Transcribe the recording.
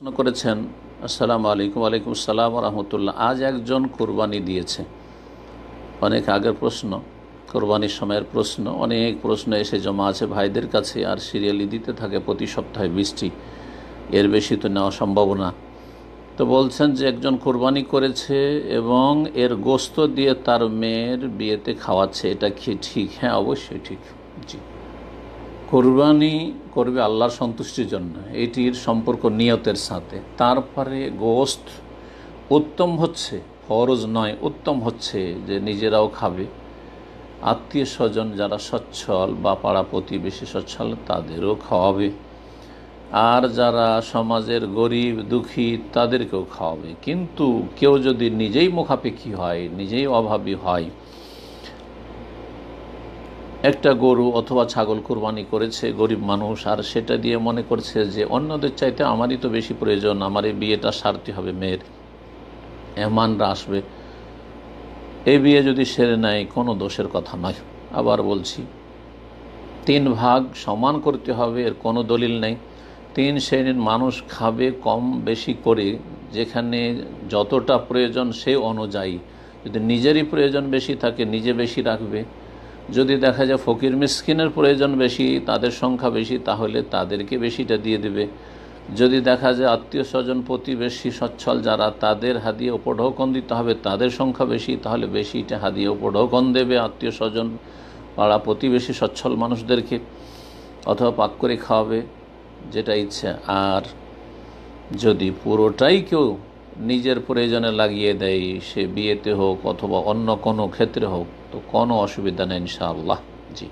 প্রশ্ন করেছেন, আসসালামু আলাইকুম আলাইকুম আসসালাম রহমতুল্লাহ। আজ একজন কোরবানি দিয়েছে। অনেক আগের প্রশ্ন, কোরবানির সময়ের প্রশ্ন, অনেক প্রশ্ন এসে জমা আছে ভাইদের কাছে আর সিরিয়ালি দিতে থাকে প্রতি সপ্তাহে বৃষ্টি। এর বেশি তো নেওয়া সম্ভব না। তো বলছেন যে একজন কোরবানি করেছে এবং এর গোস্ত দিয়ে তার মেয়ের বিয়েতে খাওয়াচ্ছে, এটা কি ঠিক? হ্যাঁ অবশ্যই ঠিক। জি। কোরবানি করবে আল্লাহর সন্তুষ্টির জন্য। এটির সম্পর্ক নিয়তের সাথে। তারপরে গোস্ত উত্তম হচ্ছে, ফরজ নয়, উত্তম হচ্ছে যে নিজেরাও খাবে। আত্মীয় স্বজন যারা সচ্ছল বা পাড়া প্রতিবেশী সচ্ছল, তাদেরও খাওয়াবে। আর যারা সমাজের গরিব, দুঃখী, তাদেরকেও খাওয়াবে। কিন্তু কেউ যদি নিজেই মুখাপেক্ষী হয়, নিজেই অভাবী হয় একটা গরু অথবা ছাগল কোরবানি করেছে, গরিব মানুষ, আর সেটা দিয়ে মনে করছে যে অন্যদের চাইতে আমারই তো বেশি প্রয়োজন, আমার এই বিয়েটা সারতে হবে মেয়ের। এমানরা আসবে। এই বিয়ে যদি সেরে নেয়, কোনো দোষের কথা নয়। আবার বলছি, তিন ভাগ সমান করতে হবে, এর কোনো দলিল নেই। তিন শ্রেণির মানুষ খাবে কম বেশি করে, যেখানে যতটা প্রয়োজন সে অনুযায়ী। যদি নিজেরই প্রয়োজন বেশি থাকে, নিজে বেশি রাখবে। যদি দেখা যায় ফকির মিসকিনের প্রয়োজন বেশি, তাদের সংখ্যা বেশি, তাহলে তাদেরকে বেশিটা দিয়ে দেবে। যদি দেখা যায় আত্মীয় স্বজন প্রতিবেশী সচ্ছল যারা, তাদের হাদিয়ে উপঢৌকন দিতে হবে, তাদের সংখ্যা বেশি, তাহলে বেশিটা হাদিয়ে উপঢৌকন দেবে আত্মীয় স্বজন, পাড়া প্রতিবেশী সচ্ছল মানুষদেরকে, অথবা পাক করে খাওয়াবে, যেটা ইচ্ছে। আর যদি পুরোটাই কেউ নিজের প্রয়োজনে লাগিয়ে দেয়, সে বিয়েতে হোক অথবা অন্য কোনো ক্ষেত্রে হোক, তো কোনো অসুবিধা নেই ইনশাআল্লাহ। জি।